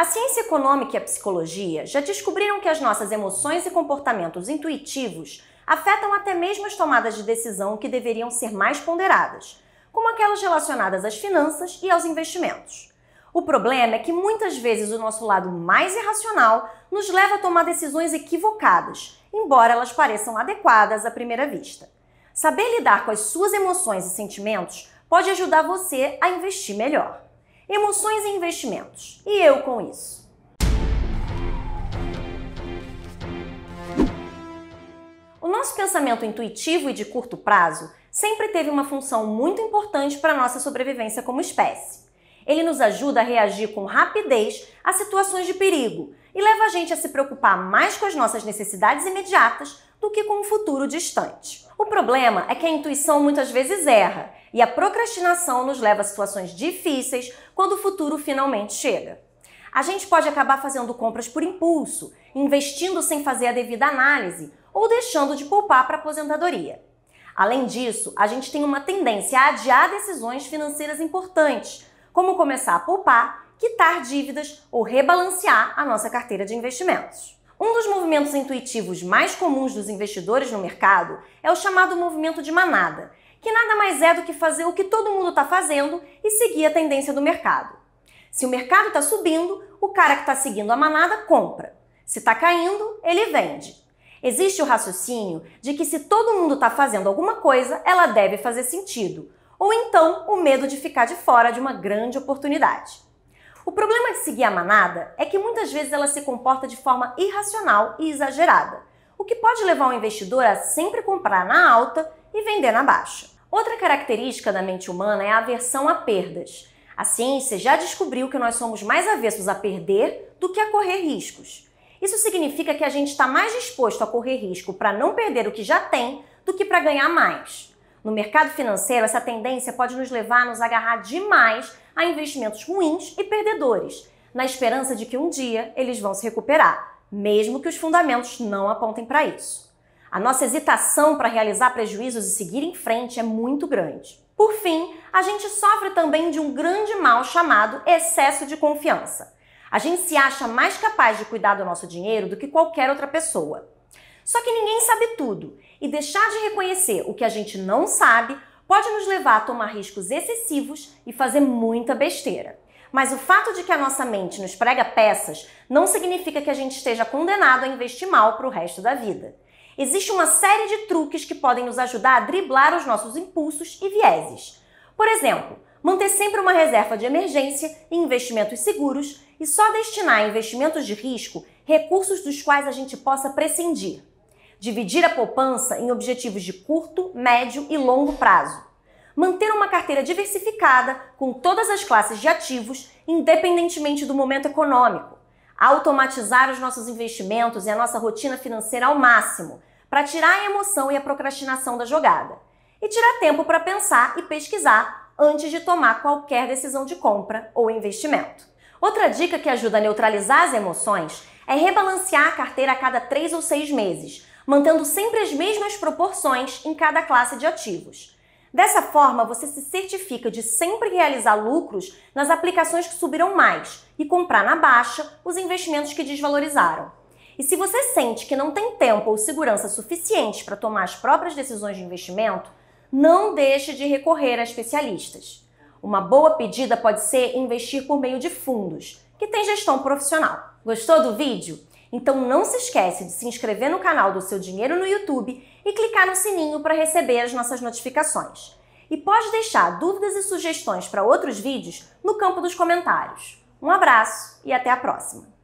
A ciência econômica e a psicologia já descobriram que as nossas emoções e comportamentos intuitivos afetam até mesmo as tomadas de decisão que deveriam ser mais ponderadas, como aquelas relacionadas às finanças e aos investimentos. O problema é que muitas vezes o nosso lado mais irracional nos leva a tomar decisões equivocadas, embora elas pareçam adequadas à primeira vista. Saber lidar com as suas emoções e sentimentos pode ajudar você a investir melhor. Emoções e investimentos. E eu com isso? O nosso pensamento intuitivo e de curto prazo sempre teve uma função muito importante para nossa sobrevivência como espécie. Ele nos ajuda a reagir com rapidez a situações de perigo e leva a gente a se preocupar mais com as nossas necessidades imediatas do que com o futuro distante. O problema é que a intuição muitas vezes erra e a procrastinação nos leva a situações difíceis quando o futuro finalmente chega. A gente pode acabar fazendo compras por impulso, investindo sem fazer a devida análise ou deixando de poupar para a aposentadoria. Além disso, a gente tem uma tendência a adiar decisões financeiras importantes, como começar a poupar, quitar dívidas ou rebalancear a nossa carteira de investimentos. Um dos movimentos intuitivos mais comuns dos investidores no mercado é o chamado movimento de manada, que nada mais é do que fazer o que todo mundo está fazendo e seguir a tendência do mercado. Se o mercado está subindo, o cara que está seguindo a manada compra. Se está caindo, ele vende. Existe o raciocínio de que se todo mundo está fazendo alguma coisa, ela deve fazer sentido, ou então o medo de ficar de fora de uma grande oportunidade. O problema de seguir a manada é que muitas vezes ela se comporta de forma irracional e exagerada, o que pode levar o investidor a sempre comprar na alta e vender na baixa. Outra característica da mente humana é a aversão a perdas. A ciência já descobriu que nós somos mais avessos a perder do que a correr riscos. Isso significa que a gente está mais disposto a correr risco para não perder o que já tem do que para ganhar mais. No mercado financeiro, essa tendência pode nos levar a nos agarrar demais a investimentos ruins e perdedores, na esperança de que um dia eles vão se recuperar, mesmo que os fundamentos não apontem para isso. A nossa hesitação para realizar prejuízos e seguir em frente é muito grande. Por fim, a gente sofre também de um grande mal chamado excesso de confiança. A gente se acha mais capaz de cuidar do nosso dinheiro do que qualquer outra pessoa. Só que ninguém sabe tudo, e deixar de reconhecer o que a gente não sabe pode nos levar a tomar riscos excessivos e fazer muita besteira. Mas o fato de que a nossa mente nos prega peças não significa que a gente esteja condenado a investir mal para o resto da vida. Existe uma série de truques que podem nos ajudar a driblar os nossos impulsos e vieses. Por exemplo, manter sempre uma reserva de emergência e investimentos seguros e só destinar a investimentos de risco recursos dos quais a gente possa prescindir. Dividir a poupança em objetivos de curto, médio e longo prazo. Manter uma carteira diversificada com todas as classes de ativos, independentemente do momento econômico automatizar os nossos investimentos e a nossa rotina financeira ao máximo, para tirar a emoção e a procrastinação da jogada. E tirar tempo para pensar e pesquisar antes de tomar qualquer decisão de compra ou investimento. Outra dica que ajuda a neutralizar as emoções é rebalancear a carteira a cada três ou seis meses, mantendo sempre as mesmas proporções em cada classe de ativos. Dessa forma, você se certifica de sempre realizar lucros nas aplicações que subiram mais e comprar na baixa os investimentos que desvalorizaram. E se você sente que não tem tempo ou segurança suficiente para tomar as próprias decisões de investimento, não deixe de recorrer a especialistas. Uma boa pedida pode ser investir por meio de fundos, que tem gestão profissional. Gostou do vídeo? Então não se esquece de se inscrever no canal do Seu Dinheiro no YouTube e clicar no sininho para receber as nossas notificações. E pode deixar dúvidas e sugestões para outros vídeos no campo dos comentários. Um abraço e até a próxima!